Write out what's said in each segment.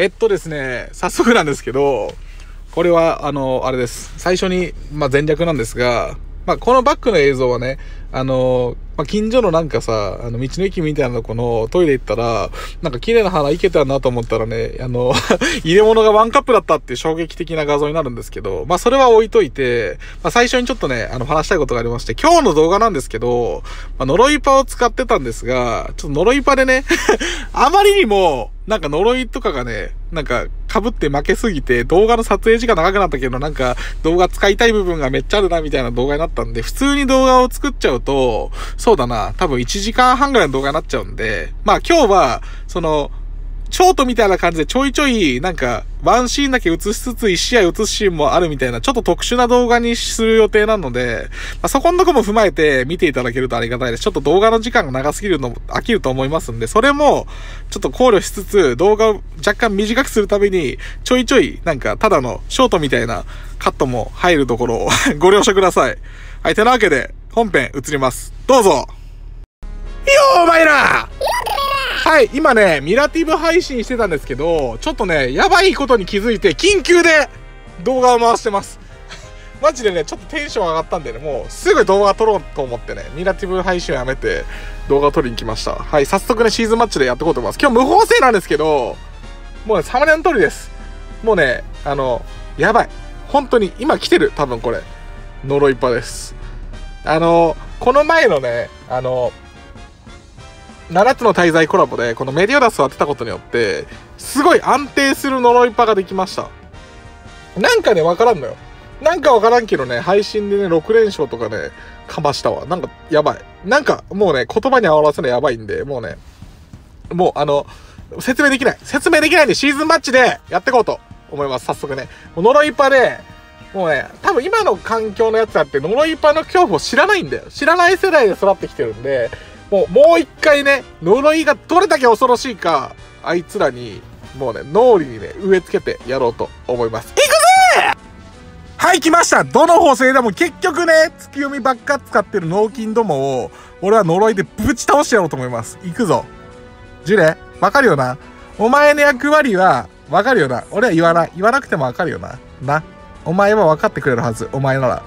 えっとですね、早速なんですけど、これは、あの、あれです。最初に、まあ、前略なんですが、まあ、このバックの映像はね、あの、まあ、近所のなんかさ、あの、道の駅みたいなとこのトイレ行ったら、なんか綺麗な花いけたなと思ったらね、あの 入れ物がワンカップだったっていう衝撃的な画像になるんですけど、まあ、それは置いといて、まあ、最初にちょっとね、あの、話したいことがありまして、今日の動画なんですけど、まあ、呪いパを使ってたんですが、ちょっと呪いパでね あまりにも、なんか呪いとかがね、なんか被って負けすぎて動画の撮影時間長くなったけどなんか動画使いたい部分がめっちゃあるなみたいな動画になったんで、普通に動画を作っちゃうと、そうだな、多分1時間半ぐらいの動画になっちゃうんで、まあ今日は、その、ショートみたいな感じでちょいちょい、なんか、ワンシーンだけ映しつつ1試合映すシーンもあるみたいな、ちょっと特殊な動画にする予定なので、まあ、そこのとこも踏まえて見ていただけるとありがたいです。ちょっと動画の時間が長すぎるのも飽きると思いますんで、それも、ちょっと考慮しつつ、動画を若干短くするために、ちょいちょい、なんか、ただのショートみたいなカットも入るところをご了承ください。はい、てなわけで、本編移ります。どうぞよーお前らはい、今ね、ミラティブ配信してたんですけど、ちょっとね、やばいことに気づいて、緊急で動画を回してます。マジでね、ちょっとテンション上がったんでね、もうすぐ動画撮ろうと思ってね、ミラティブ配信をやめて動画撮りに来ました。はい、早速ね、シーズンマッチでやっていこうと思います。今日無法制なんですけど、もうね、サムネの通りです。もうね、あの、やばい。本当に、今来てる、多分これ。呪いっぱです。あの、この前のね、あの、7つの滞在コラボで、このメディオダスを当てたことによって、すごい安定する呪いっぱができました。なんかね、わからんのよ。なんかわからんけどね、配信でね、6連勝とかね、かましたわ。なんか、やばい。なんか、もうね、言葉に表せないやばいんで、もうね、もう、あの、説明できない。説明できないんで、シーズンマッチでやっていこうと思います。早速ね。呪いっぱで、もうね、多分今の環境のやつだって呪いっぱの恐怖を知らないんだよ。知らない世代で育ってきてるんで、もう、もう一回ね、呪いがどれだけ恐ろしいか、あいつらに、もうね、脳裏にね、植え付けてやろうと思います。いくぜはい来ましたどの補正でも結局ね、月読みばっか使ってる脳筋どもを、俺は呪いでぶち倒してやろうと思います。行くぞ。ジュレわかるよな？お前の役割は、わかるよな？俺は言わない。言わなくてもわかるよな？な。お前は分かってくれるはず。お前なら。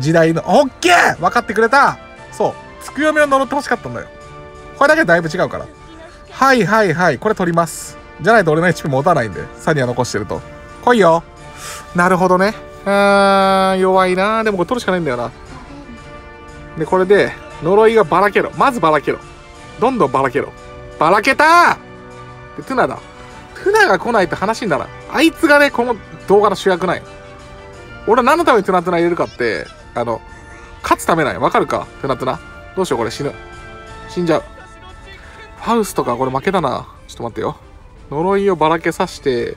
時代の、オッケー分かってくれたそう。つくよみを呪ってほしかったんだよ。これだけだいぶ違うから。はいはいはい。これ取ります。じゃないと俺の HP 持たないんで。サニア残してると。来いよ。なるほどね。うーん、弱いなでもこれ取るしかないんだよな。で、これで、呪いがばらけろ。まずばらけろ。どんどんばらけろ。ばらけたで、トゥナだ。トゥナが来ないって話にならん。あいつがね、この動画の主役ない俺は何のためにトゥナトゥナ入れるかって、あの、勝つためない。わかるか？トゥナトゥナ。どうしようこれ死ぬ。死んじゃう。ファウスとかこれ負けだな。ちょっと待ってよ。呪いをばらけさして、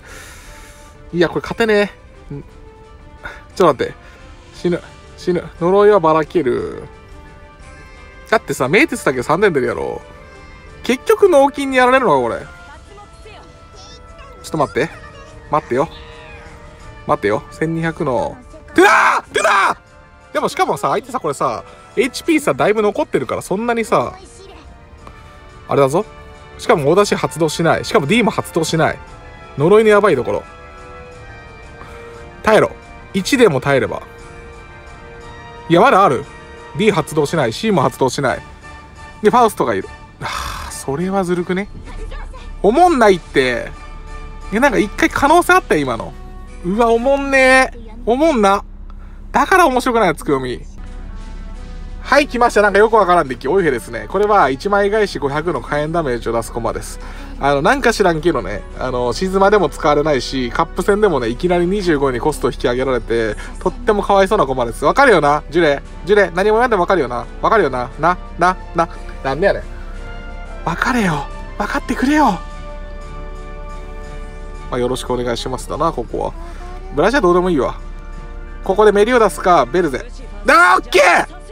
いや、これ勝てねえ。ちょっと待って。死ぬ。死ぬ。呪いはばらける。だってさ、名鉄だけ3点出るやろ。結局脳筋にやられるのか、これ。ちょっと待って。待ってよ。待ってよ。1200の。トゥナートゥナーでもしかもさ、相手さ、これさ、HP さ、だいぶ残ってるから、そんなにさ、あれだぞ。しかも、大出し発動しない。しかも D も発動しない。呪いのやばいところ。耐えろ。1でも耐えれば。いや、まだある。D 発動しない。C も発動しない。で、ファウストがいる。ああ、それはずるくね。おもんないって。いや、なんか一回可能性あったよ、今の。うわ、おもんねえ。おもんな。だから面白くない、つくよみ。はい、来ました。なんかよくわからんでき、おいへですね。これは1枚返し500の火炎ダメージを出すコマです。あの、なんか知らんけどね、あの、シズマでも使われないし、カップ戦でもね、いきなり25にコスト引き上げられて、とってもかわいそうなコマです。わかるよな？ジュレジュレ何もやんでもわかるよな？わかるよな？な、な、な、なんでやねん。わかれよわかってくれよまあ、よろしくお願いしますだな、ここは。ブラジャーどうでもいいわ。ここでメリオダスか、ベルゼ。あー、オッケー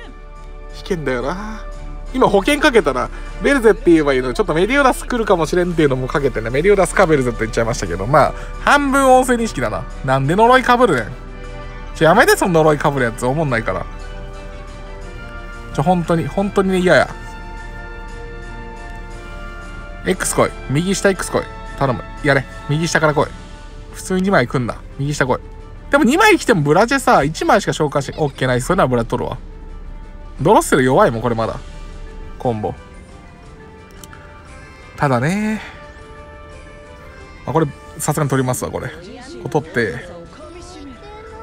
危険だよな。今保険かけたら、ベルゼって言えばいいのちょっとメディオダス来るかもしれんっていうのもかけてね、メディオダスかベルゼって言っちゃいましたけど、まあ、半分音声認識だな。なんで呪い被るねん。ちょ、やめて、その呪い被るやつ。思んないから。ちょ、本当に、本当にね、嫌や。X 来い。右下 X 来い。頼む。やれ。右下から来い。普通に2枚来んな。右下来い。でも2枚来てもブラジェさ、1枚しか召喚し、オッケーない。それならブラ取るわ。ドロッセル弱いもん、これまだ。コンボ。ただねあ、これ、さすがに取りますわ、これ。こ取って。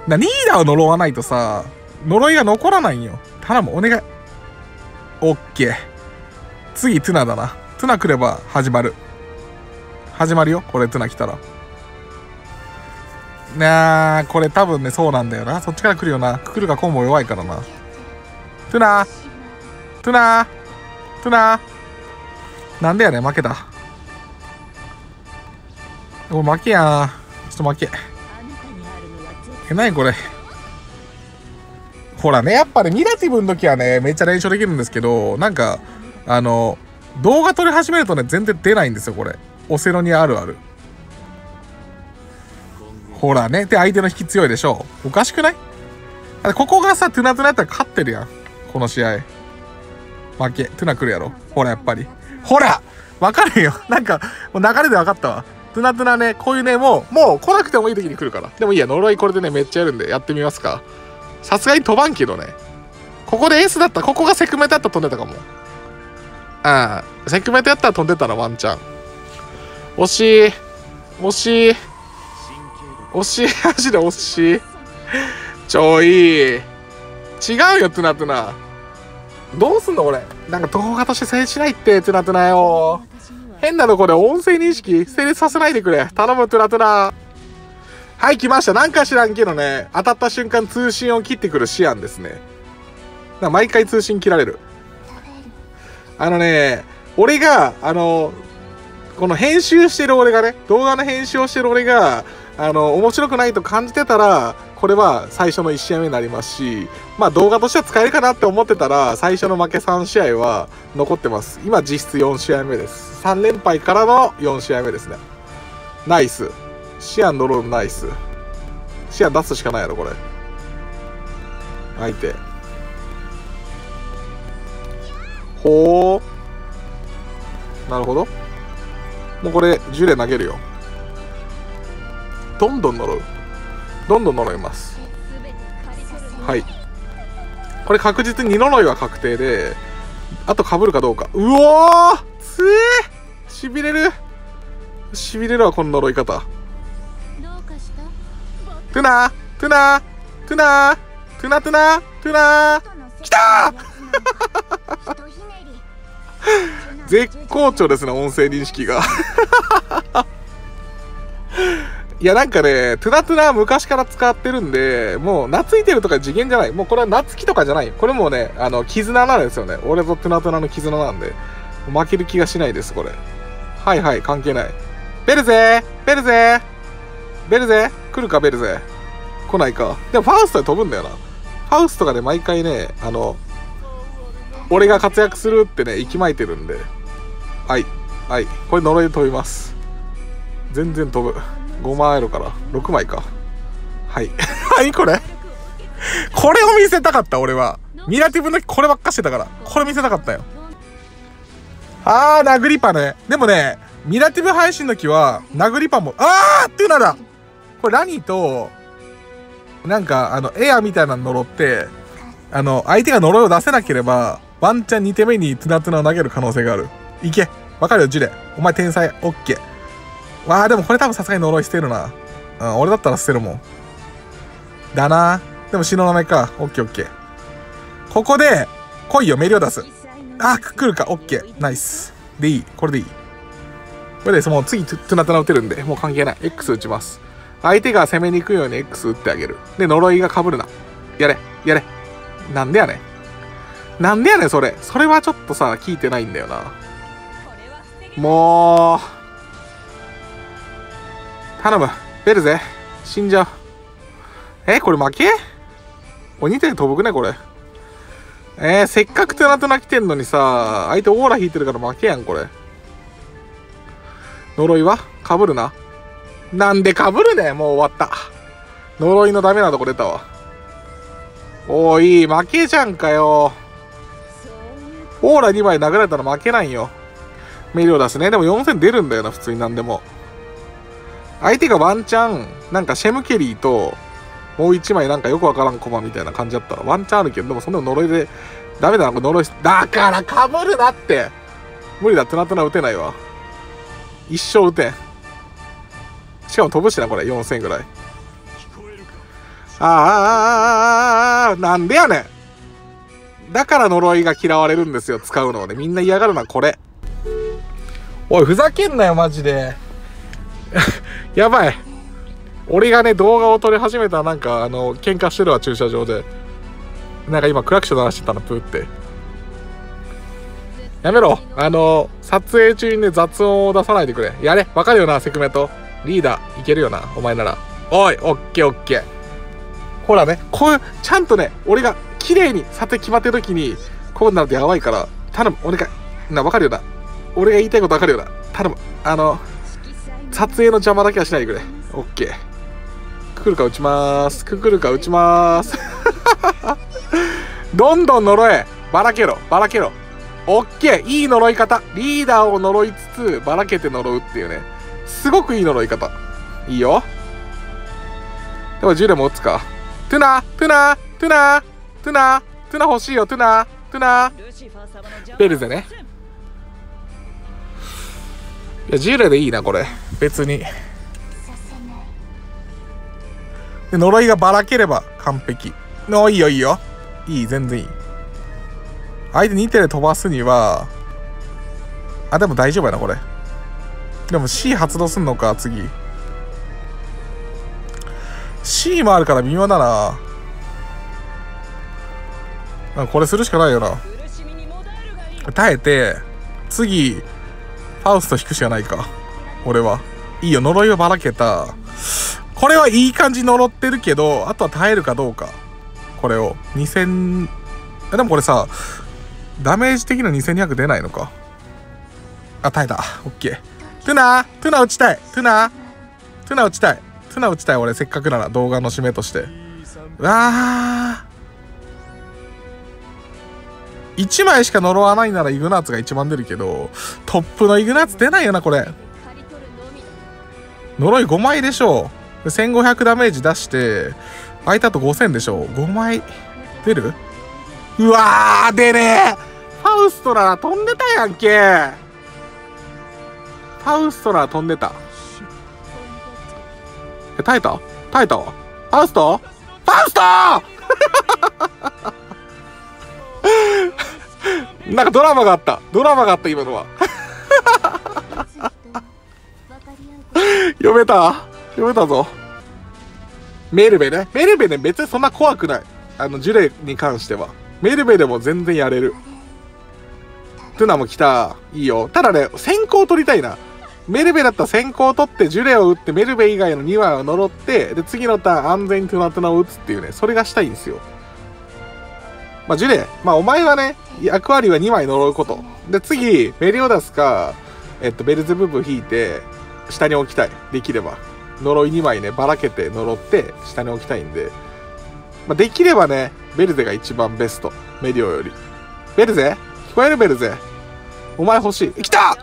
な、リーダーを呪わないとさ、呪いが残らないんよ。頼む、お願い。オッケー。次、トゥナだな。トゥナ来れば始まる。始まるよ、これトゥナ来たら。なあ、これ多分ね、そうなんだよな。そっちから来るよな。来るかコンボ弱いからな。トゥナトゥナトゥナなんでやねん、負けた。これ負けやん。ちょっと負け。え、なにこれ。ほらね、やっぱね、ミラティブの時はね、めっちゃ練習できるんですけど、なんか、あの、動画撮り始めるとね、全然出ないんですよ、これ。オセロにあるある。ほらね。で、相手の引き強いでしょ。おかしくない？ここがさ、トゥナトゥナやったら勝ってるやん。この試合。負け。トゥナ来るやろ。ほら、やっぱり。ほらわかるよ。なんか、もう流れで分かったわ。トゥナトゥナね、こういうね、もう、もう来なくてもいい時に来るから。でもいいや、呪いこれでね、めっちゃやるんで、やってみますか。さすがに飛ばんけどね。ここでエースだった。ここがセクメタだったら飛んでたかも。ああ、セクメタやったら飛んでたらワンチャン。惜しい。惜しい。惜しい。マジで惜しい。ちょい違うよ、トゥナトゥナ。どうすんのこれ？なんか動画として成立しないって、トゥナトゥナよ。変なとこで音声認識成立させないでくれ。頼む、トゥナトゥナ。はい、来ました。なんか知らんけどね、当たった瞬間通信を切ってくるシアンですね。毎回通信切られる。あのね、俺が、あの、この編集してる俺がね、動画の編集をしてる俺が、あの、面白くないと感じてたら、これは最初の1試合目になりますし、まあ動画としては使えるかなって思ってたら、最初の負け3試合は残ってます。今実質4試合目です。3連敗からの4試合目ですね。ナイス。シアンドローンナイス。シアン出すしかないやろ、これ。相手。ほう。なるほど。もうこれ、ジュレ投げるよ。どんどん呪う。どんどん呪います。はい。これ確実に2呪いは確定で、あと被るかどうか。うおー！つえしびれる。しびれるわ、この呪い方。トゥナトゥナトゥナトゥナトゥナトゥナ来た 絶好調ですね、音声認識が。いや、なんかね、トゥナトゥナ昔から使ってるんで、もう、懐いてるとか次元じゃない。もうこれは懐きとかじゃない。これもうね、あの、絆なんですよね。俺とトゥナトゥナの絆なんで。負ける気がしないです、これ。はいはい、関係ない。ベルゼーベルゼーベルゼ来るか、ベルゼ来ないか。でも、ファウストで飛ぶんだよな。ファウストがね、毎回ね、あの、俺が活躍するってね、息巻いてるんで。はい。はい。これ呪いで飛びます。全然飛ぶ。5万エロから6枚か。はい。はいこれ？これを見せたかった、俺は。ミラティブの時こればっかしてたから。これ見せたかったよ。あー、殴りパね。でもね、ミラティブ配信の時は、殴りパも、あーっていうなら、これラニーと、なんか、あの、エアみたいなの呪って、あの、相手が呪いを出せなければ、ワンチャン2手目にツナツナを投げる可能性がある。いけ。わかるよ、ジュレ。お前天才。オッケー。わあ、でもこれ多分さすがに呪い捨てるな。うん、俺だったら捨てるもん。だな。でも死、の名前か。オッケーオッケー。ここで、来いよ、メリオダス。あ、来るか。オッケー。ナイス。でいい。これでいい。これですもう次、トゥナトゥナ打てるんで、もう関係ない。X 打ちます。相手が攻めに行くように X 打ってあげる。で、呪いが被るな。やれ、やれ。なんでやねん。なんでやねん、それ。それはちょっとさ、聞いてないんだよな。もう。頼む。ベルゼ。死んじゃう。え、これ負け？お、2点飛ぶくね、これ。えー、せっかくトナトナ来てんのにさ、相手オーラ引いてるから負けやん、これ。呪いは？被るな。なんで被るねもう終わった。呪いのダメなとこ出たわ。おーい、負けじゃんかよ。オーラ2枚殴られたら負けないよ。メリオ出すね。でも4000出るんだよな、普通になんでも。相手がワンチャン、なんかシェムケリーと、もう一枚なんかよくわからんコマみたいな感じだったらワンチャンあるけど、でもそんな呪いで、ダメだな、呪いしだからかぶるなって無理だ、トナトナ打てないわ。一生打てん。しかも飛ぶしな、これ、4000ぐらい。あーあーあーあーなんでやねんだから呪いが嫌われるんですよ、使うのをね。みんな嫌がるのはこれ。おい、ふざけんなよ、マジで。やばい。俺がね、動画を撮り始めたらなんか、あの、喧嘩してるわ、駐車場で。なんか今、クラクション鳴らしてたの、プーって。やめろ。あの、撮影中にね、雑音を出さないでくれ。やれ。わかるよな、セクメント。リーダー、いけるよな、お前なら。おい、オッケーオッケー。ほらね、こういう、ちゃんとね、俺が綺麗に査定決まってる時に、こうなるとやばいから、頼む、お願い。な、わかるよな。俺が言いたいことわかるよな。頼む。あの、撮影の邪魔だけはしないでくれ。オッケー。ククルカ打ちまーす。ククルカ打ちまーす。どんどん呪え。ばらけろ。ばらけろ。オッケー。いい呪い方。リーダーを呪いつつ、ばらけて呪うっていうね。すごくいい呪い方。いいよ。でも、ジュレも打つか。トゥナトゥナトゥナトゥナトゥナ欲しいよ、トゥナトゥナベルゼね。いや、ジュレでいいな、これ。別に。で呪いがばらければ完璧。の、いいよ、いいよ。いい、全然いい。相手2手で飛ばすには、あ、でも大丈夫やな、これ。でも C 発動すんのか、次。C もあるから微妙だな。これするしかないよな。耐えて、次、ファウスト引くしかないか。俺は。いいよ、呪いはばらけた。これはいい感じ呪ってるけど、あとは耐えるかどうか。これを。2000、でもこれさ、ダメージ的な2200出ないのか。あ、耐えた。オッケー。トゥナートゥナ打ちたいトゥナートゥナ打ちたいトゥナ打ちたい俺せっかくなら動画の締めとして。うわー。1枚しか呪わないならイグナーツが一番出るけど、トップのイグナーツ出ないよな、これ。呪い5枚でしょう。1500ダメージ出して、相手あと5000でしょ ?5 枚出る？うわー出ねえファウストラ飛んでたやんけファウストラ飛んでた。え、耐えた？耐えた？わ。ファウスト？ファウスト なんかドラマがあった。ドラマがあった、今のは。読めた？読めたぞ。メルベね。メルベね、別にそんな怖くない。あの、ジュレに関しては。メルベでも全然やれる。トゥナも来た。いいよ。ただね、先行取りたいな。メルベだったら先行取って、ジュレを打って、メルベ以外の2枚を呪って、で、次のターン安全にトゥナトゥナを打つっていうね、それがしたいんですよ。まあ、ジュレ、まあ、お前はね、役割は2枚呪うこと。で、次、メリオダスか、えっと、ベルゼブブ引いて、下に置きたい。できれば。呪い2枚ね、ばらけて呪って、下に置きたいんで。まあ、できればね、ベルゼが一番ベスト。メリオより。ベルゼ？聞こえるベルゼ？お前欲しい。来た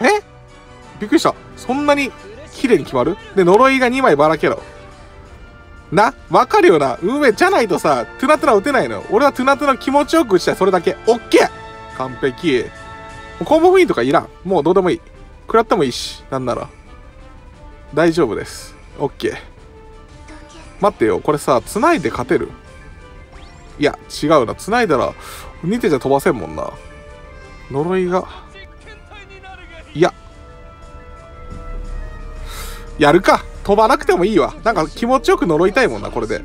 え？びっくりした。そんなに綺麗に決まる？で、呪いが2枚ばらけろ。な？わかるよな運営じゃないとさ、トゥナトゥナ打てないのよ。俺はトゥナトゥナ気持ちよく打ちたい。それだけ。オッケー完璧。コンボフィンとかいらん。もうどうでもいい。食らってもいいし。なんなら。大丈夫です。オッケー。待ってよ。これさ、繋いで勝てる？いや、違うな。繋いだら、2手じゃ飛ばせんもんな。呪いが。いや。やるか。飛ばなくてもいいわ。なんか気持ちよく呪いたいもんな、これで。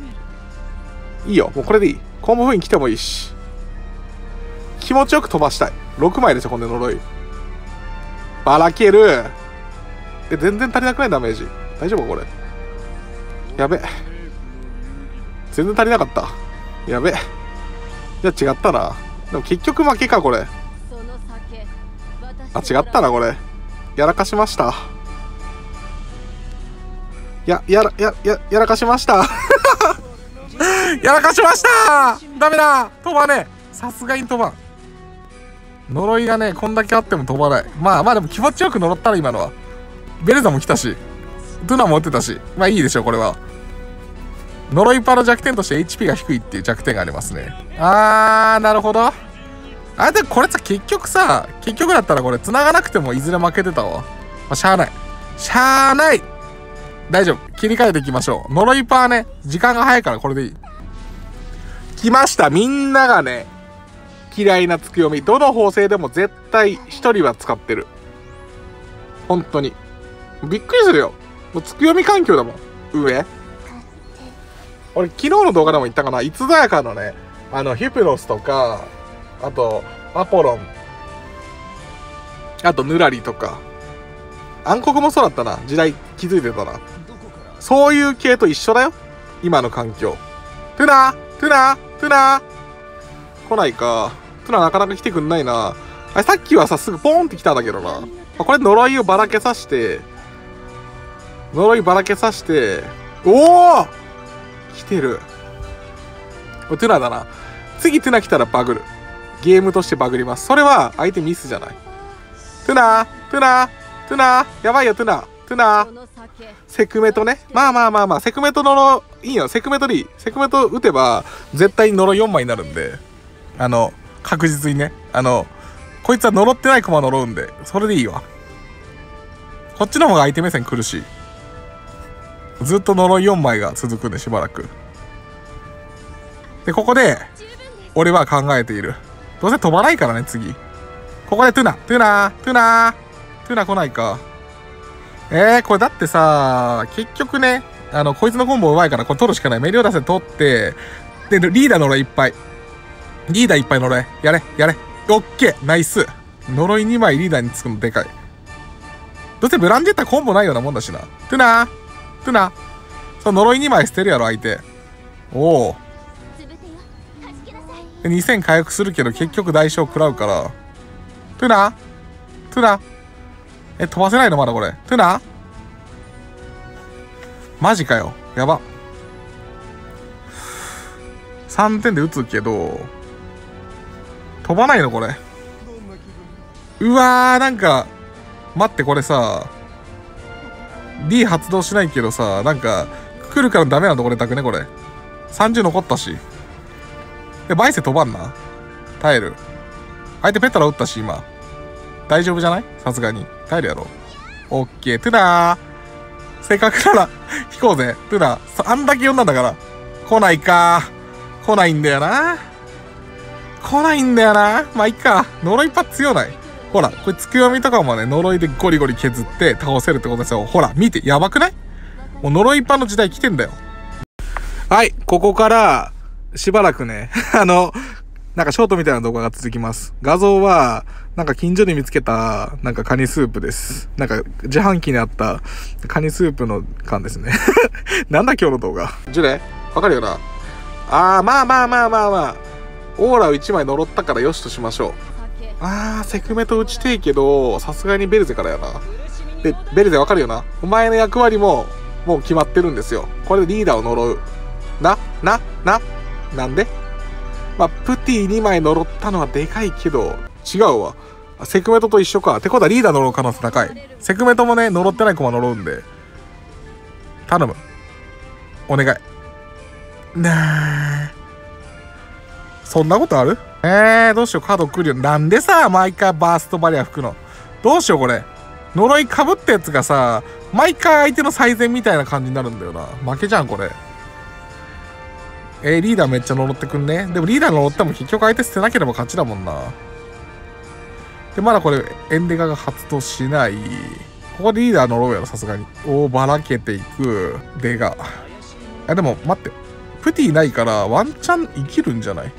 いいよ。もうこれでいい。コンボフイン来てもいいし。気持ちよく飛ばしたい。6枚ですよ、こんで呪い。ばらける。え、全然足りなくないダメージ？大丈夫？これ。やべ。全然足りなかった。やべ。じゃ違ったな。でも結局負けか、これ。あ、違ったな、これ。やらかしました。や、やら、や、や、やらかしました。やらかしましたダメだ飛ばねさすがに飛ばん。呪いがね、こんだけあっても飛ばない。まあまあでも気持ちよく呪ったら今のは。ベルザも来たし。トゥナ持ってたし。まあいいでしょう、これは。呪いパの弱点として HP が低いっていう弱点がありますね。あー、なるほど。あ、でこれさ、結局さ、結局だったらこれ繋がなくてもいずれ負けてたわ。まあ、しゃあない。しゃあない大丈夫。切り替えていきましょう。呪いパーね、時間が早いからこれでいい。来ました。みんながね、嫌いなつくよみ。どの縫製でも絶対一人は使ってる。本当に。びっくりするよ。もうつくよみ環境だもん。上。俺、昨日の動画でも言ったかな。いつぞやかのね、あの、ヒプノスとか、あと、アポロン。あと、ヌラリとか。暗黒もそうだったな。時代気づいてたな。そういう系と一緒だよ。今の環境。トゥナトゥナトゥナ来ないか。トゥナなかなか来てくんないな。あれ、さっきはさ、すぐポーンって来たんだけどな。これ呪いをばらけさして、呪いばらけさして、おお来てる。トゥナだな。次トゥナ来たらバグる。ゲームとしてバグります。それは相手ミスじゃない。トゥナトゥナトゥナやばいよトゥナトゥナセクメトね。まあまあまあまあ、セクメトの、いいよ、セクメトでいい。セクメト打てば、絶対に呪い4枚になるんで、あの、確実にね、あの、こいつは呪ってない駒呪うんで、それでいいわ。こっちの方が相手目線来るし、ずっと呪い4枚が続くんで、しばらく。で、ここで、俺は考えている。どうせ飛ばないからね、次。ここでトゥナ、トゥナ、トゥナ、トゥナ来ないか。えー、これだってさ、結局ね、あの、こいつのコンボ上手いから、これ取るしかない。メリオダス取って、で、リーダー呪いいっぱい。リーダーいっぱい呪い。やれ、やれ。オッケーナイス呪い2枚リーダーにつくのでかい。どうせブランジェッタコンボないようなもんだしな。トゥナトゥナそ、呪い2枚捨てるやろ、相手。おお。2000回復するけど結局代償食らうから。トゥナトゥナえ、飛ばせないのまだこれ。トゥナマジかよ。やば。3点で撃つけど、飛ばないのこれ。うわー、なんか、待って、これさ、D 発動しないけどさ、なんか、来るからダメなとこれたくね、これ。30残ったし。で、バイセ飛ばんな？耐える。相手ペトラ撃ったし、今。大丈夫じゃない？さすがに。耐えるやろ。オッケー。トゥナー。せっかくなら、引こうぜ。トゥナー。あんだけ呼んだんだから。来ないか。来ないんだよな。来ないんだよな。まあ、いっか。呪いパッ強ない。ほら、これ、つくよみとかもね、呪いでゴリゴリ削って倒せるってことですよ。ほら、見て、やばくない？もう呪いパンの時代来てんだよ。はい、ここから、しばらくね、あの、なんかショートみたいな動画が続きます。画像は、なんか近所で見つけた、なんかカニスープです。なんか自販機にあったカニスープの缶ですね。なんだ今日の動画？ジュレ？わかるよな？あー、まあまあまあまあまあ。オーラを1枚呪ったからよしとしましょう。あー、セクメと打ちてえけど、さすがにベルゼからやな。で、ベルゼわかるよな？お前の役割も、もう決まってるんですよ。これでリーダーを呪う。な、な、な、なんで？まあ、プティ2枚呪ったのはでかいけど、違うわ。セクメトと一緒か。ってことはリーダー呪う可能性高い。セクメトもね、呪ってない駒呪うんで。頼む。お願い。なあ。そんなことある？えー、どうしよう、カード来るよ。なんでさ、毎回バーストバリア吹くの？どうしよう、これ。呪い被ったやつがさ、毎回相手の最善みたいな感じになるんだよな。負けじゃん、これ。えー、リーダーめっちゃ呪ってくんね？でもリーダー呪っても結局相手捨てなければ勝ちだもんな。で、まだこれ、エンデガが発動しない。ここでリーダー呪うやろ、さすがに。おー、ばらけていく。デガ。あ、でも、待って。プティないから、ワンチャン生きるんじゃない？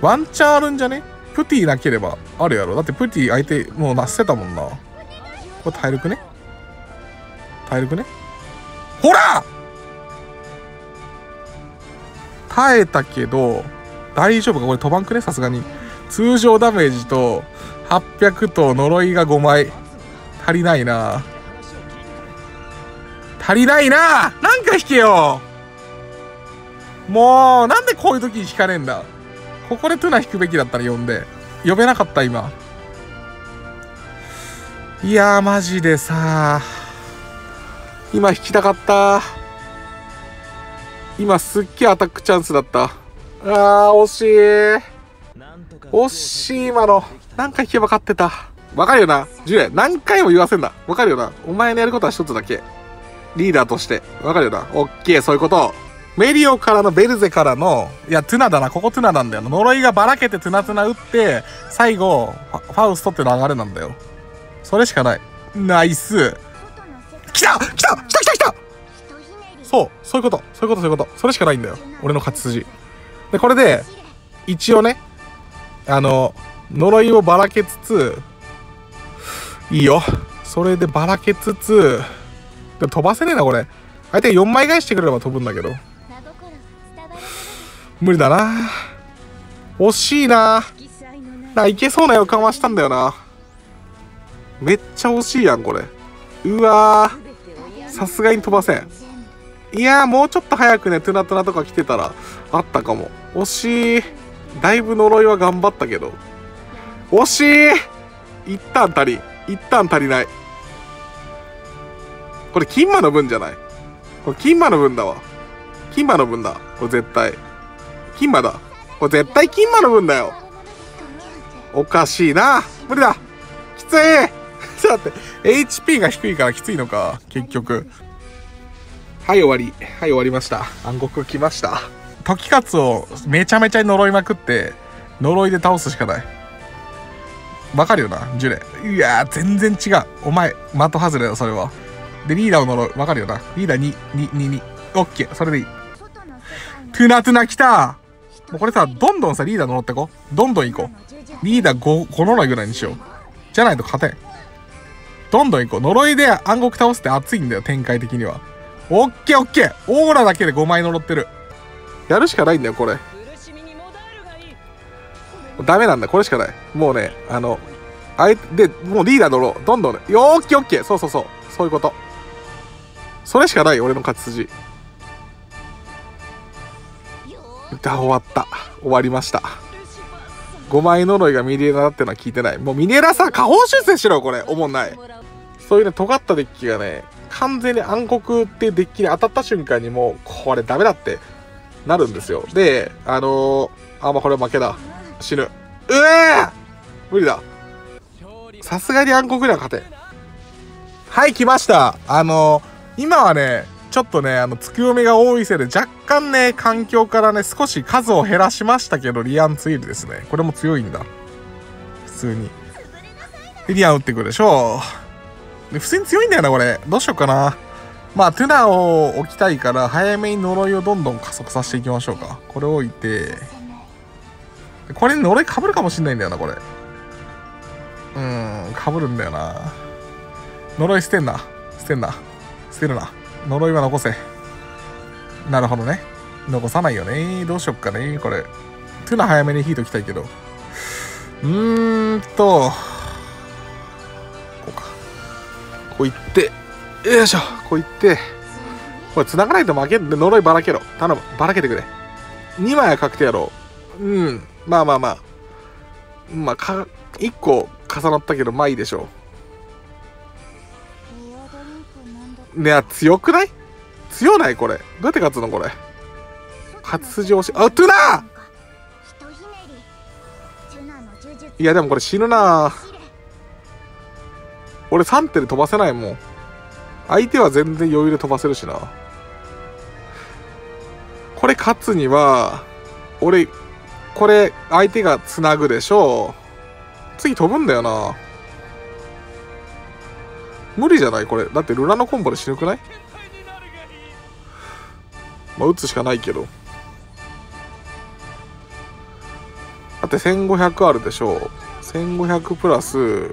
ワンチャンあるんじゃね？プティなければあるやろ。だってプティ相手もうなせたもんな。これ体力ね？体力ね？ほら！耐えたけど、大丈夫か？これ飛ばんくね？さすがに。通常ダメージと800と呪いが5枚。足りないな。足りないな！なんか引けよ！もう、なんでこういう時に引かねえんだ？ここでトゥナ引くべきだったら呼んで。呼べなかった今。いやー、マジでさ今引きたかった。今すっげえアタックチャンスだった。あー、惜しい。惜しい、今の。何回引けば勝ってた。わかるよな。ジュレ、何回も言わせんだ。わかるよな。お前のやることは一つだけ。リーダーとして。わかるよな。オッケー、そういうこと。メリオからのベルゼからの、いや、トゥナだな。ここトゥナなんだよ。呪いがばらけてトゥナトゥナ打って、最後、ファファウストって流れなんだよ。それしかない。ナイス。来た来た来た来た来たそう、そういうこと。そういうこと、そういうこと。それしかないんだよ。俺の勝ち筋。で、これで、一応ね、あの、呪いをばらけつつ、いいよ。それでばらけつつ、で飛ばせねえな、これ。相手4枚返してくれれば飛ぶんだけど。無理だな。惜しいな。な、いけそうな予感はしたんだよな。めっちゃ惜しいやん、これ。うわー。さすがに飛ばせん。いやー、もうちょっと早くね、トゥナトゥナとか来てたら、あったかも。惜しい。だいぶ呪いは頑張ったけど。惜しい一旦足り。一旦足りない。これ、金馬の分じゃない？これ、金馬の分だわ。金馬の分だ。これ絶対。金馬だ。これ絶対金馬の分だよ。おかしいな。無理だ。きついちょっと待って。HP が低いからきついのか。結局。はい、終わり。はい、終わりました。暗黒来ました。時勝をめちゃめちゃ呪いまくって、呪いで倒すしかない。わかるよな、ジュレ。いや、全然違う。お前、的外れだ、それは。で、リーダーを呪う。わかるよな。リーダー2、2、2、2。オッケー、それでいい。トゥナトゥナ来たもうこれさ、どんどんさ、リーダー呪ってこ。どんどん行こう。リーダー5、5呪いぐらいにしよう。じゃないと勝てん。どんどん行こう。呪いで暗黒倒すって熱いんだよ、展開的には。オッケーオッケーオーラだけで5枚呪ってる。やるしかないんだよ、これ。ダメなんだ、これしかない。もうね、あの、あえで、もうリーダー呪ろう。どんどんね。よーっけオッケーそうそうそう。そういうこと。それしかない、俺の勝ち筋。だ、終わった。終わりました。5枚呪いがミネラだってのは聞いてない。もうミネラさ、下方修正しろ、これ。おもんない。そういうね、尖ったデッキがね、完全に暗黒ってデッキに当たった瞬間にもう、これダメだってなるんですよ。で、あのー、あ、まあ、これ負けだ。死ぬ。うえー無理だ。さすがに暗黒には勝て。はい、来ました。あのー、今はね、ちょっとね、あの、月読みが多いせいで、若干ね、環境からね、少し数を減らしましたけど、リアンツイールですね。これも強いんだ。普通に。でリアン打ってくるでしょうで、普通に強いんだよな、これ。どうしようかな。まあ、トゥナを置きたいから、早めに呪いをどんどん加速させていきましょうか。これ置いて、これ呪い被るかもしんないんだよな、これ。うーん、被るんだよな。呪い捨てんな。捨てんな。捨てるな。呪いは残せ。なるほどね。残さないよね。どうしよっかね、これ。トゥナ早めに引いときたいけど。うーんと、こうか。こういって、よいしょ、こういって、これ繋がないと負けんで、呪いばらけろ。頼む、ばらけてくれ。2枚は確定やろう。うん、まあまあまあ。まあ、か、1個重なったけど、まあいいでしょう。ね強くない？強ない？これ。どうやって勝つのこれ？勝ち筋押し、あ、トゥナいやでもこれ死ぬな俺3手で飛ばせないもん。相手は全然余裕で飛ばせるしな。これ勝つには、俺、これ相手が繋ぐでしょ次飛ぶんだよな。無理じゃないこれ。だってルナのコンボで死ぬくない？まあ、打つしかないけど。だって1500あるでしょう。1500プラス、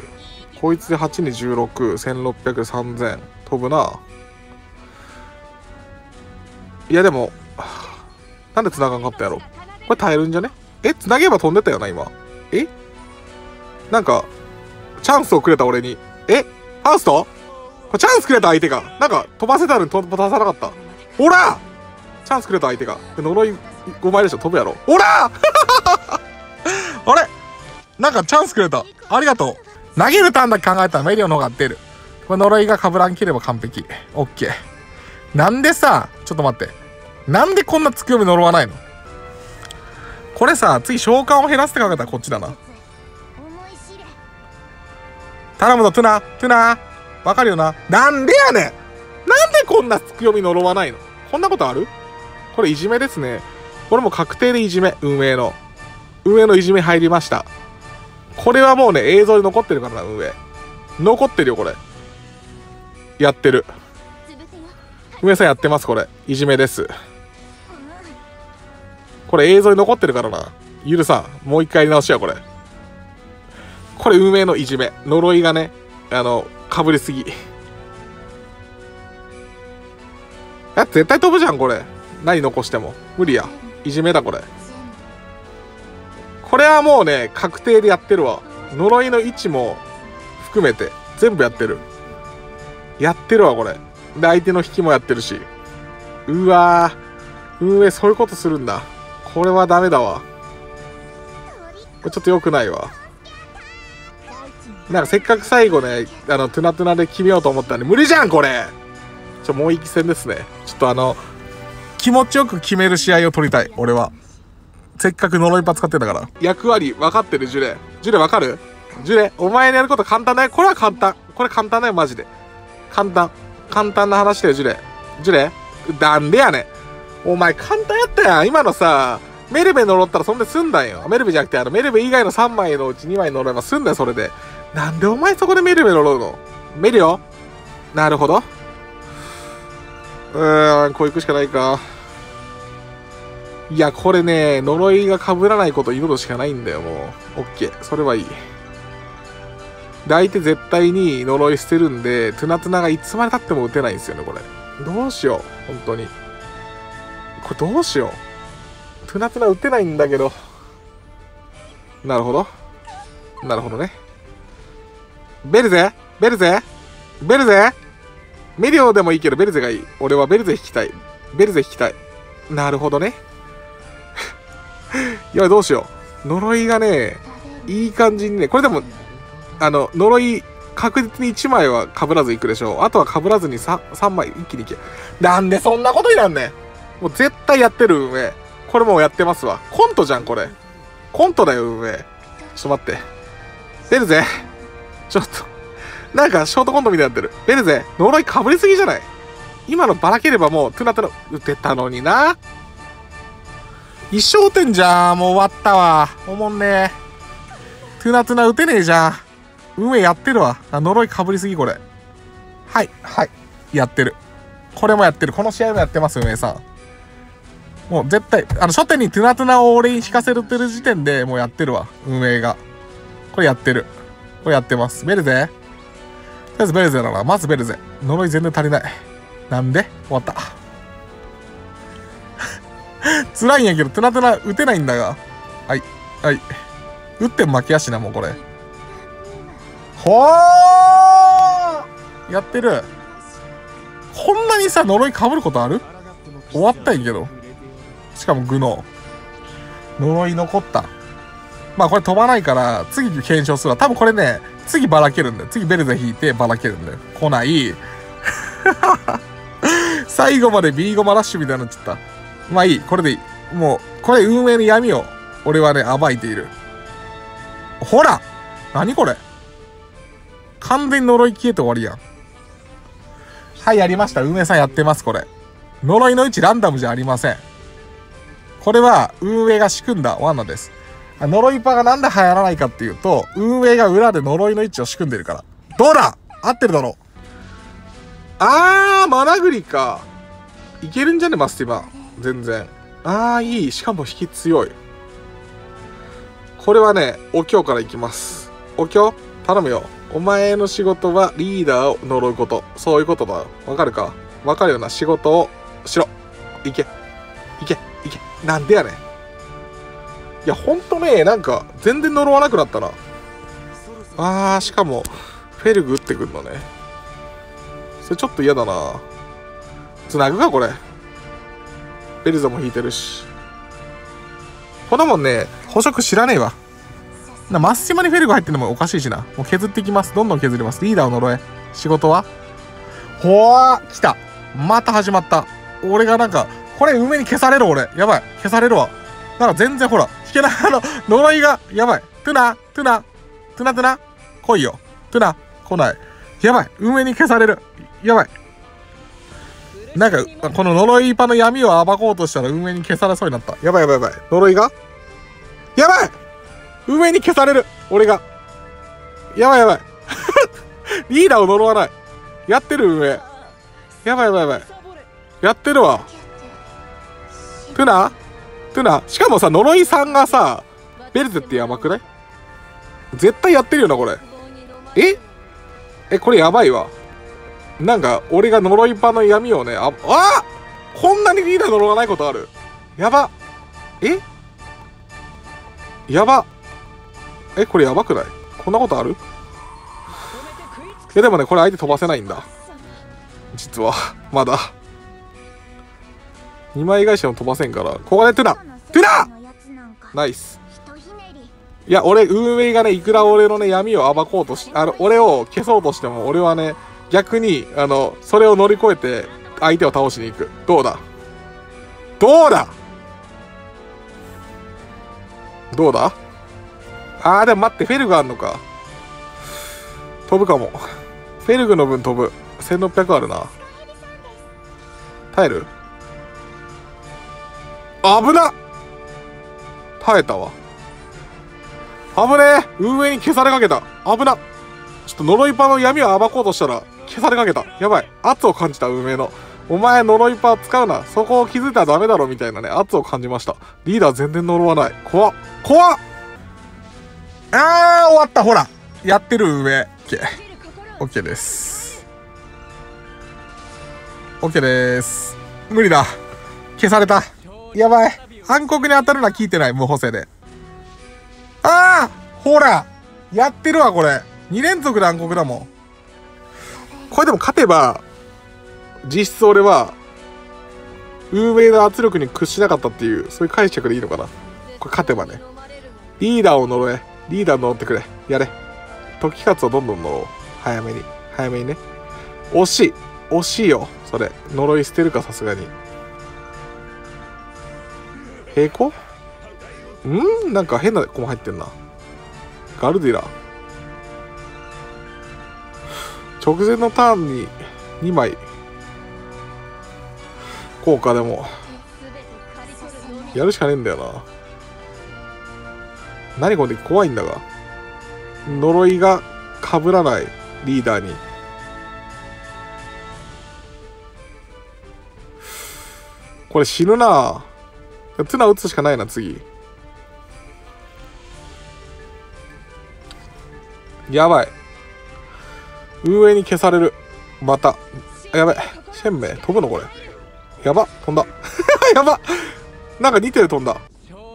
こいつで8に1616003000。飛ぶな。いやでも、なんで繋がんかったやろ？これ耐えるんじゃね？え繋げば飛んでたよな、今。え？なんか、チャンスをくれた俺に。え？ハウスト？これチャンスくれた相手が。なんか、飛ばせたのに飛ばさなかった。ほらチャンスくれた相手が。呪い5枚でしょ飛ぶやろ。ほら あれ?なんかチャンスくれた。ありがとう。投げるターンだけ考えたらメリオの方が出る。これ呪いが被らんければ完璧。オッケー。なんでさ、ちょっと待って。なんでこんな強み呪わないの?これさ、次召喚を減らすって考えたらこっちだな。頼むぞ、トゥナ、トゥナ。わかるよな。なんでやねんなんでこんな強み呪わないの？こんなことある？これいじめですね。これも確定でいじめ、運営の。運営のいじめ入りました。これはもうね、映像で残ってるからな、運営。残ってるよ、これ。やってる。運営さんやってます、これ。いじめです。これ映像に残ってるからな。ゆるさん、もう一回やり直しや、これ。これ運営のいじめ。呪いがね、あの、かぶりすぎ。や、絶対飛ぶじゃん、これ。何残しても。無理や。いじめだ、これ。これはもうね、確定でやってるわ。呪いの位置も含めて、全部やってる。やってるわ、これ。で、相手の引きもやってるし。うわー。運営そういうことするんだ。これはダメだわ。これちょっと良くないわ。なんかせっかく最後ね、あの、トゥナトゥナで決めようと思ったんで、無理じゃん、これちょ、もう一戦ですね。ちょっとあの、気持ちよく決める試合を取りたい、俺は。せっかく呪いパ使ってんだから。役割分かってる、ジュレ。ジュレ分かる？ジュレ、お前のやること簡単だよ。これは簡単。これ簡単だよ、マジで。簡単。簡単な話だよ、ジュレ。ジュレなんでやねん。お前簡単やったやん。今のさ、メルベ呪ったらそんで済んだんよ。メルベじゃなくて、あの、メルベ以外の3枚のうち2枚呪えば済んだよ、それで。なんでお前そこでメルベ呪うの？メリオなるほど。うーん、こう行くしかないか。いや、これね、呪いが被らないこと祈るしかないんだよ、もう。オッケー。それはいい。で、相手絶対に呪い捨てるんで、トゥナトゥナがいつまで経っても打てないんですよね、これ。どうしよう。本当に。これどうしよう。トゥナトゥナ打てないんだけど。なるほど。なるほどね。ベルゼ？ベルゼ？ベルゼ？メリオでもいいけど、ベルゼがいい。俺はベルゼ引きたい。ベルゼ引きたい。なるほどね。いや、どうしよう。呪いがね、いい感じにね、これでも、あの、呪い、確実に1枚は被らずいくでしょう。あとは被らずに 3, 3枚一気にいけ。なんでそんなことになんねん。もう絶対やってる運営。これもうやってますわ。コントじゃん、これ。コントだよ、運営。ちょっと待って。ベルゼ？ちょっと。なんか、ショートコントみたいになってる。ベルゼ呪い被りすぎじゃない？今のばらければもう、トゥナトゥナ、打てたのにな。一生点じゃん。もう終わったわ。おもんねトゥナトゥナ打てねえじゃん。運営やってるわ。呪いかぶりすぎ、これ。はい、はい。やってる。これもやってる。この試合もやってます、運営さん。もう絶対、あの、初手にトゥナトゥナを俺に引かせるってる時点でもうやってるわ。運営が。これやってる。これやってます。ベルゼとりあえずベルゼだな。まずベルゼ。呪い全然足りない。なんで？終わった。辛いんやけど、トゥナトゥナ打てないんだが。はい。はい。打って負けやしな、もうこれ。ほーやってる。こんなにさ、呪い被ることある？終わったんやけど。しかもグノー。呪い残った。まあこれ飛ばないから、次検証するわ。多分これね、次ばらけるんだよ。次ベルゼ引いてばらけるんだよ。来ない。最後まで B ゴマラッシュみたいになっちゃった。まあいい。これでいい。もう、これ運営の闇を、俺はね、暴いている。ほら何これ?完全に呪い消えて終わりやん。はい、やりました。運営さんやってます、これ。呪いの位置ランダムじゃありません。これは、運営が仕組んだ罠です。呪いパがなんで流行らないかっていうと、運営が裏で呪いの位置を仕組んでるから。どうだ？合ってるだろあー、マナグリか。いけるんじゃね？マスティバ。全然。ああ、いい。しかも引き強い。これはね、お経からいきます。お経？頼むよ。お前の仕事はリーダーを呪うこと。そういうことだよ。わかるか？わかるような。仕事をしろ。いけ。いけ。いけ。なんでやねん。いや、ほんとね、なんか、全然呪わなくなったな。あー、しかも、フェルグ打ってくんのね。それちょっと嫌だな。つなぐか、これ。ベルゾも引いてるし。こんなもんね、捕食知らねえわ。なマッシマにフェルが入ってるのもおかしいしな。もう削っていきます。どんどん削ります。リーダーを呪え。仕事は？ほわ来た。また始まった。俺がなんか、これ上に消される俺。やばい。消されるわ。なんか全然ほら、引けな。あの、呪いが、やばい。トゥナ、トゥナ、トゥナトゥナ、来いよ。トゥナ、来ない。やばい。上に消される。やばい。なんか、この呪いパの闇を暴こうとしたら運営に消されそうになった。やばいやばいやばい。呪いが？やばい運営に消される俺が。やばいやばい。リーダーを呪わない。やってる運営。やばいやばいやばい。やってるわ。トゥナ？しかもさ、呪いさんがさ、ベルゼってやばくない？絶対やってるよな、これ。え？え、これやばいわ。なんか、俺が呪い場の闇をね、あ、あこんなにリーダー呪わないことあるやば。え？やば。え、これやばくない？こんなことある？いやでもね、これ相手飛ばせないんだ。実は、まだ。2枚返しも飛ばせんから。ここでトゥナトゥナナイス。いや、俺、運営がね、いくら俺のね、闇を暴こうとし、あの、俺を消そうとしても、俺はね、逆に、あの、それを乗り越えて、相手を倒しに行く。どうだ？どうだ？どうだ？あー、でも待って、フェルグあんのか。飛ぶかも。フェルグの分飛ぶ。1600あるな。耐える？危な耐えたわ。危ねえ運営に消されかけた。危なちょっと呪いパの闇を暴こうとしたら、消されかけた。やばい。圧を感じた、運営の。お前呪いパー使うな。そこを気づいたらダメだろ、みたいなね、圧を感じました。リーダー全然呪わない。怖っ。怖っあー、終わった、ほら。やってる、運営。オッケー。オッケーです。オッケーです。無理だ。消された。やばい。暗黒に当たるのは聞いてない、無補正で。ああほらやってるわ、これ。2連続で暗黒だもん。これでも勝てば、実質俺は、運営の圧力に屈しなかったっていう、そういう解釈でいいのかな。これ勝てばね。リーダーを呪え。リーダー呪ってくれ。やれ。時勝をどんどん呪おう。早めに。早めにね。惜しい。惜しいよ。それ。呪い捨てるか、さすがに。平行？ん？なんか変なコマ入ってんな。ガルディラ。直前のターンに2枚。効果でも。やるしかねえんだよな。何これ怖いんだが。呪いが被らないリーダーに。これ死ぬなツナ打つしかないな次やばい運営に消される。また。やばい。シェンメイ飛ぶのこれ。やば。飛んだ。やば。なんか似てる飛んだ。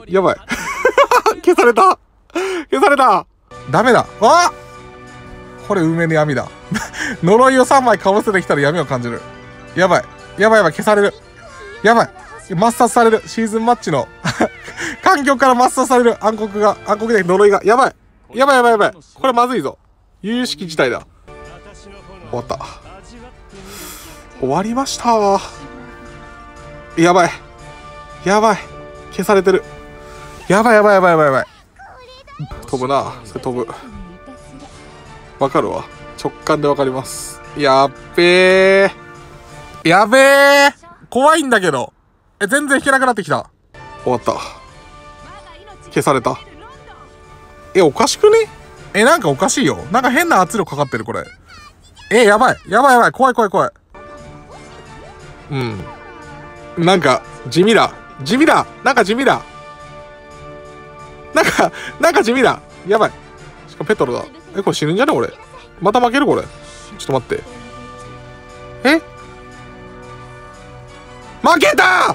やばい。消された。消された。ダメだ。あこれ運営の闇だ。呪いを3枚かぶせてきたら闇を感じる。やばい。やばいやばい。消される。やばい。抹殺される。シーズンマッチの 環境から抹殺される。暗黒が、暗黒で呪いが。やばい。やばいやばいやばい。これまずいぞ。有々しき事態だ。終わった終わりましたやばいやばい消されてるやばいやばいやばいやばいやばい飛ぶなそれ飛ぶわかるわ直感でわかりますやっべえやべえ怖いんだけどえ全然引けなくなってきた終わった消されたえおかしくね？えなんかおかしいよなんか変な圧力かかってるこれえ、やばい。やばいやばい。怖い怖い怖い。うん。なんか、地味だ。地味だ。なんか地味だ。なんか、なんか地味だ。やばい。しかもペトロだ。え、これ死ぬんじゃね？俺。また負けるこれ。ちょっと待って。え？負けた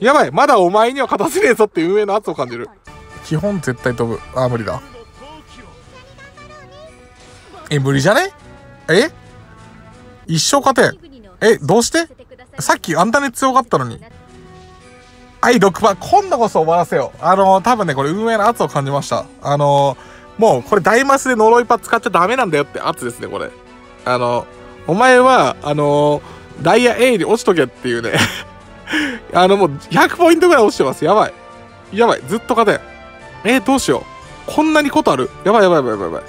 やばい。まだお前には勝たせねえぞって運営の圧を感じる。基本絶対飛ぶ。あ、無理だ。え、無理じゃね？え？一生勝てん。え、どうして？さっきあんなに強かったのに。はい、6番。今度こそ終わらせよう。あのー、多分ね、これ運営の圧を感じました。あのー、もうこれ大マスで呪いパ使っちゃダメなんだよって圧ですね、これ。あの、お前は、あの、ダイヤ A に落ちとけっていうね あの、もう100ポイントぐらい落ちてます。やばい。やばい。ずっと勝てん。えー、どうしよう。こんなにことあるやばいやばいやばいやばいやばい。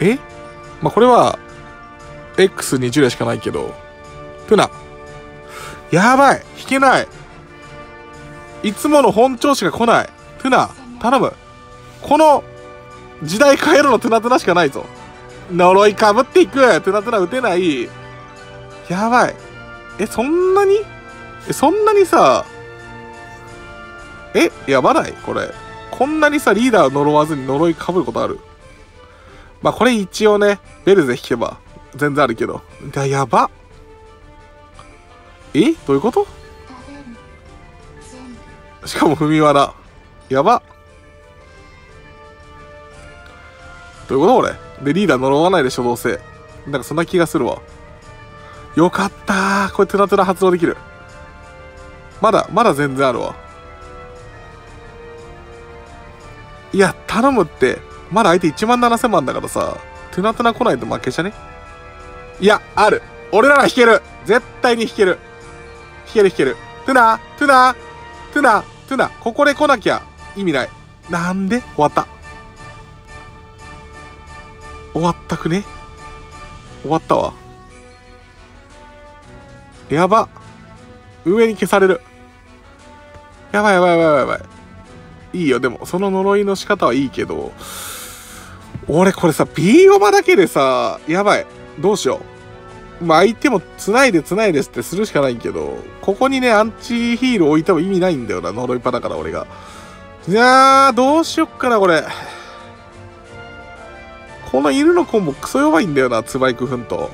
え？まあ、これは、X20 例しかないけど、トゥナ。やばい引けないいつもの本調子が来ないトゥナ、頼む。この、時代変えるのトゥナトゥナしかないぞ。呪いかぶっていくトゥナトゥナ打てない。やばい。え、そんなに？え、そんなにさ、え、やばない？これ。こんなにさ、リーダー呪わずに呪いかぶることある？まあ、これ一応ね、ベルゼ引けば、全然あるけど。や、やば。え？どういうこと？しかも踏み罠。やば。どういうことこれ？で、リーダー呪わないでしょ、どうせ。なんかそんな気がするわ。よかったこれトゥナトゥナ発動できる。まだ、まだ全然あるわ。いや、頼むって。まだ相手1万7000万だからさ、トゥナトゥナ来ないと負けじゃね？いや、ある。俺なら弾ける絶対に弾ける弾ける弾ける。トゥナトゥナトゥナトゥナここで来なきゃ意味ない。なんで？終わった。終わったくね？終わったわ。やば。上に消される。やばいやばいやばいやばい。いいよ。でも、その呪いの仕方はいいけど、俺これさ、ビーオマだけでさ、やばい。どうしよう。まあ相手も繋いで繋いですってするしかないけど、ここにね、アンチヒール置いても意味ないんだよな、呪いパだから俺が。いやー、どうしよっかな、これ。この犬のコンボクソ弱いんだよな、ツバイクフンと。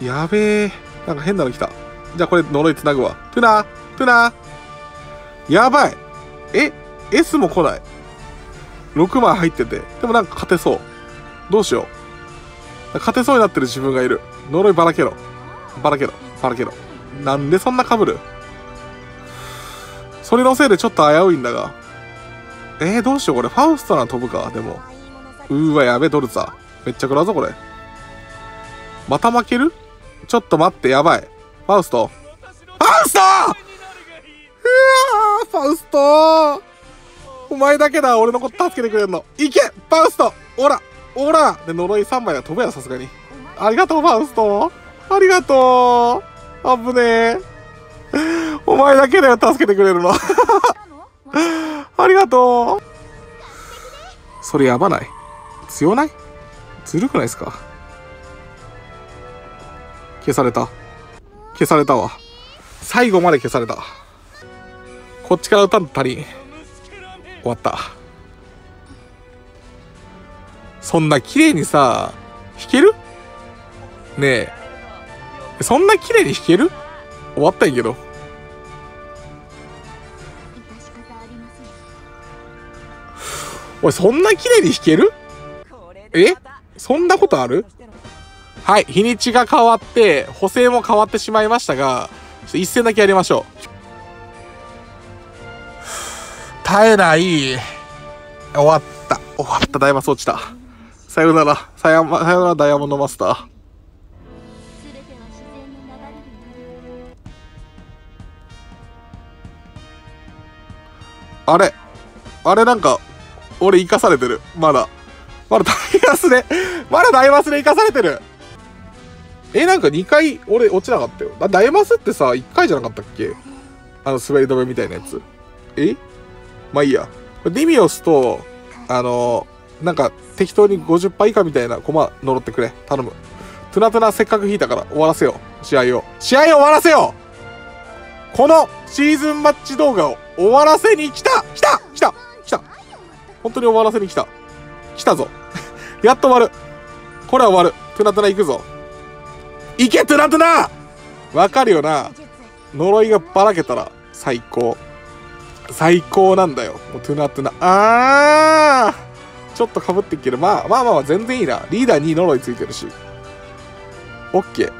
やべえ。なんか変なの来た。じゃあこれ呪い繋ぐわ。トゥナトゥナやばいえ ?S も来ない。6枚入ってて。でもなんか勝てそう。どうしよう。勝てそうになってる自分がいる。呪いばらけろ。ばらけろ。ばらけろ。なんでそんな被るそれのせいでちょっと危ういんだが。えー、どうしようこれ。ファウストなら飛ぶか。でも。うーわ、やべ、ドルツァ。めっちゃ食らうぞ、これ。また負ける？ちょっと待って、やばい。ファウスト。ファウストうわファウストお前だけだ、俺のこと助けてくれるの。いけファウストオラオラで、呪い3枚は飛ぶや、さすがに。ありがとう、ファウストありがとうあぶねえ。お前だけだよ、助けてくれるの。ありがとうそれやばない？強ない？ずるくないですか？消された。消されたわ。最後まで消された。こっちから歌んと足り。終わった。そんな綺麗にさ、弾ける？ねえ。そんな綺麗に弾ける？終わったんやけど。おい、そんな綺麗に弾ける？え？そんなことある？はい、日にちが変わって、補正も変わってしまいましたが、一戦だけやりましょう。耐えない。終わった。終わった。ダイマス落ちた。さよなら。さよさよなら、ダイヤモンドマスター。あれあれなんか、俺生かされてる。まだ。まだダイマスで、まだダイマスで生かされてる。え、なんか2回俺落ちなかったよ。ダイマスってさ、1回じゃなかったっけ？あの滑り止めみたいなやつ。え？まあいいや。ディミオスと、あのー、なんか適当に50%以下みたいな駒呪ってくれ。頼む。トゥナトゥナせっかく引いたから終わらせよう。試合を。試合を終わらせようこのシーズンマッチ動画を終わらせに来た来た来た来た本当に終わらせに来た。来たぞ。やっと終わる。これは終わる。トゥナトゥナ行くぞ。いけトゥナトゥナわかるよな。呪いがばらけたら最高。最高なんだよ。もうトゥナトゥナ。あーちょっと被ってっけど、まあまあまあ全然いいな。リーダーに呪いついてるし。オッケー。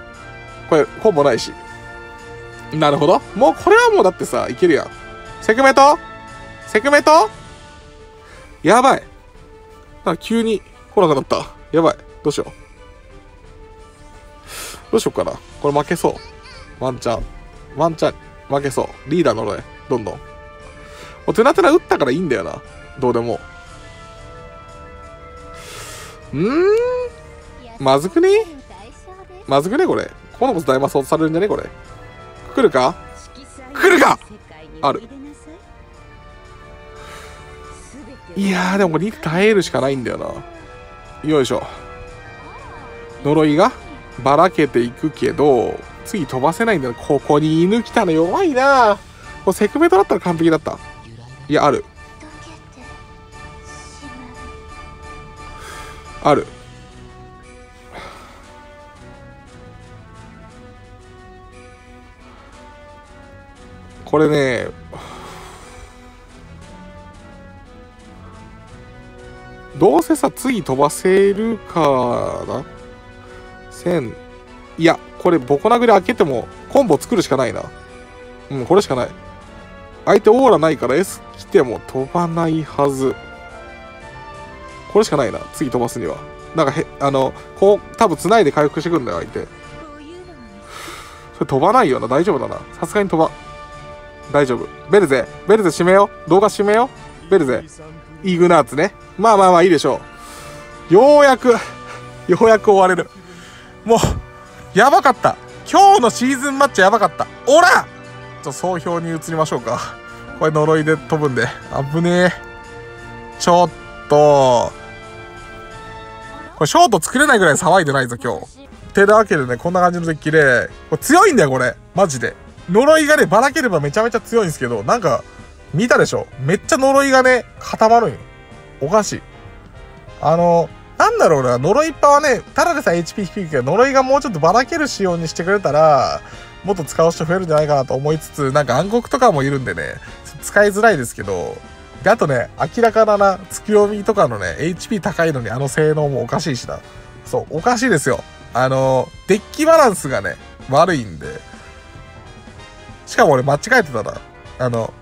これ、ほぼないし。なるほど。もうこれはもうだってさ、いけるやん。セクメト？セクメト？やばい。なんか急に来なくなった。やばい。どうしよう。どうしようかな。これ負けそう。ワンチャン。ワンチャン。負けそう。リーダー呪え。どんどん。おトゥナトゥナ打ったからいいんだよな。どうでも。うーんまずくね？まずくねこれ。この子大魔装されるんじゃね？これ。来るか？来るか？ある。いやーでもこれ耐えるしかないんだよな。よいしょ。呪いが？ばらけていくけど、次飛ばせないんだよ。ここに犬来たの弱いなこれセクメトだったら完璧だった。いや、ある。ある。これね、どうせさ、次飛ばせるかな？千。いや、これ、ボコ殴り開けても、コンボ作るしかないな。うん、これしかない。相手オーラないから S 来ても飛ばないはず。これしかないな。次飛ばすには。なんかへ、あの、こう、多分繋いで回復してくるんだよ、相手。それ飛ばないよな。大丈夫だな。さすがに飛ば。大丈夫。ベルゼ。ベルゼ閉めよう。動画閉めよう。ベルゼ。イグナーツね。まあまあまあいいでしょう。ようやく、ようやく終われる。もう、やばかった。今日のシーズンマッチやばかった。おらちょっと総評に移りましょうか。これ呪いで飛ぶんで。危ねえ。ちょっと、これショート作れないぐらい騒いでないぞ、今日。てなわけでね、こんな感じのデッキで、これ強いんだよ、これ。マジで。呪いがね、ばらければめちゃめちゃ強いんですけど、なんか、見たでしょ？めっちゃ呪いがね、固まるんよ。おかしい。あの、なんだろうな、呪いっぱはね、ただでさえ HP 低いけど、呪いがもうちょっとばらける仕様にしてくれたら、もっと使う人増えるんじゃないかなと思いつつ、なんか暗黒とかもいるんでね、使いづらいですけど、で、あとね、明らかなな、月読みとかのね、HP 高いのにあの性能もおかしいしな。そう、おかしいですよ。あの、デッキバランスがね、悪いんで。しかも俺間違えてたな。あの、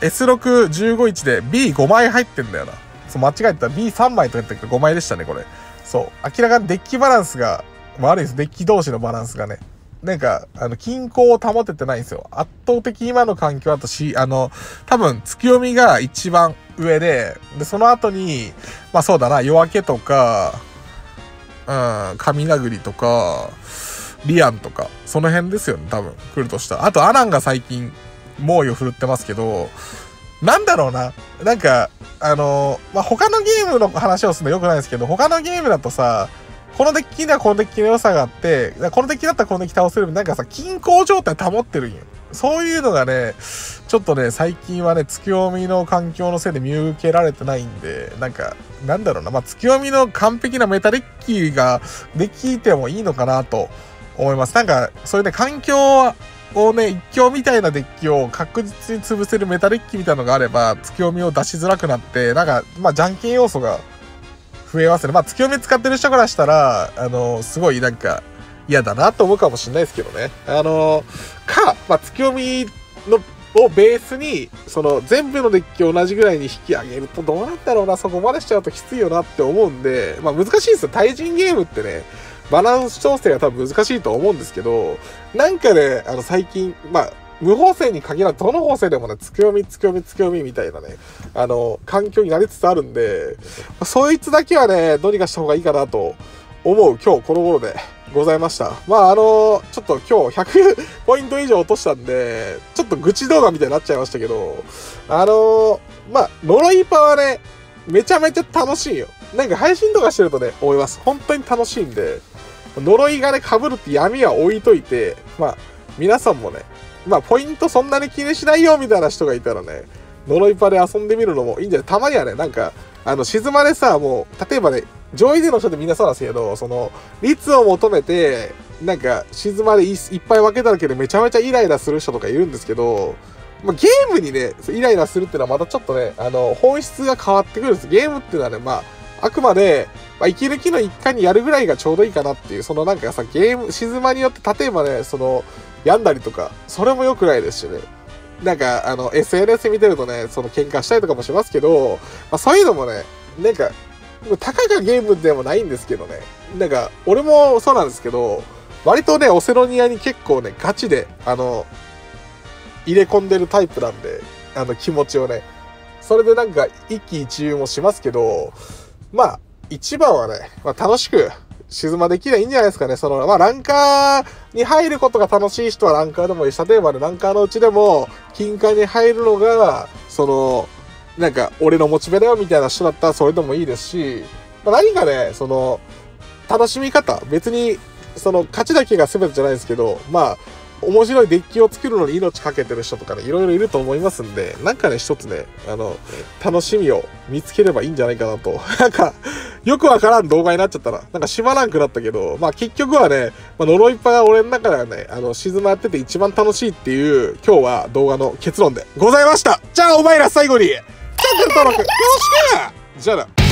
S615-1 で B5 枚入ってんだよな。そう、間違えてた。B3 枚とか言ったけど5枚でしたね、これ。そう。明らかにデッキバランスが悪いです。デッキ同士のバランスがね。なんか、あの、均衡を保ててないんですよ。圧倒的今の環境だとし、あの、多分、月読みが一番上で、で、その後に、まあそうだな、夜明けとか、うん、神殴りとか、リアンとか、その辺ですよね、多分、来るとしたら。あと、アナンが最近、猛威を振るってますけど、なんだろうな。なんか、あのまあ、他のゲームの話をするのよくないですけど、他のゲームだとさ、このデッキにはこのデッキの良さがあって、このデッキだったらこのデッキ倒せるなんかさ、均衡状態保ってるんよ。そういうのがね、ちょっとね、最近はね、月読みの環境のせいで見受けられてないんで、なんか、なんだろうな、まあ、月読みの完璧なメタデッキができてもいいのかなと思います。なんか、そういうね、環境をね、一強みたいなデッキを確実に潰せるメタデッキみたいなのがあれば、月読みを出しづらくなって、なんか、まあ、じゃんけん要素が増えますね。まあ、月読み使ってる人からしたら、あの、すごいなんか、嫌だなと思うかもしれないですけどね。あの、か、まあ、月読みの、をベースに、その、全部のデッキを同じぐらいに引き上げると、どうなんだろうな、そこまでしちゃうときついよなって思うんで、まあ、難しいですよ。対人ゲームってね、バランス調整が多分難しいと思うんですけど、なんかね、あの、最近、まあ、無法制に限らず、どの法制でもね、つくよみ、つくよみ、つくよみみたいなね、あの、環境になりつつあるんで、そいつだけはね、どうにかした方がいいかなと思う今日この頃でございました。まあ、あの、ちょっと今日100ポイント以上落としたんで、ちょっと愚痴動画みたいになっちゃいましたけど、あの、まあ、呪いパはね、めちゃめちゃ楽しいよ。なんか配信とかしてるとね、思います。本当に楽しいんで、呪いがね、被るって闇は置いといて、まあ、皆さんもね、まあ、ポイントそんなに気にしないよみたいな人がいたらね、呪いパで遊んでみるのもいいんじゃない？たまにはね、なんか、あの、静までさ、もう、例えばね、上位での人ってみんなそうなんですけど、その、率を求めて、なんか、静までいっぱい分けただけでめちゃめちゃイライラする人とかいるんですけど、まあ、ゲームにね、イライラするっていうのはまたちょっとね、あの、本質が変わってくるんです。ゲームっていうのはね、まあ、あくまで、まあ、息抜きの一環にやるぐらいがちょうどいいかなっていう、そのなんかさ、ゲーム、静まによって、例えばね、その、病んだりとか、それも良くないですしね。なんか、あの、SNS 見てるとね、その喧嘩したりとかもしますけど、まあ、そういうのもね、なんか、たかがゲームでもないんですけどね。なんか、俺もそうなんですけど、割とね、オセロニアに結構ね、ガチで、あの、入れ込んでるタイプなんで、あの気持ちをね。それでなんか一喜一憂もしますけど、まあ、一番はね、まあ、楽しく沈まできりゃいいんじゃないですかね。その、まあ、ランカーに入ることが楽しい人はランカーでもいいし、例えばね、ランカーのうちでも、金塊に入るのが、その、なんか、俺のモチベだよみたいな人だったらそれでもいいですし、まあ、何かね、その、楽しみ方、別に、その、勝ちだけが全てじゃないですけど、まあ、面白いデッキを作るのに命かけてる人とかね、いろいろいると思いますんで、なんかね、一つね、あの、楽しみを見つければいいんじゃないかなと。なんか、よくわからん動画になっちゃったら、なんか閉まらんくなったけど、まあ結局はね、まあ、呪いっぱが俺の中ではね、あの、静まってて一番楽しいっていう、今日は動画の結論でございましたじゃあお前ら最後に、チャンネル登録よろしくじゃあな。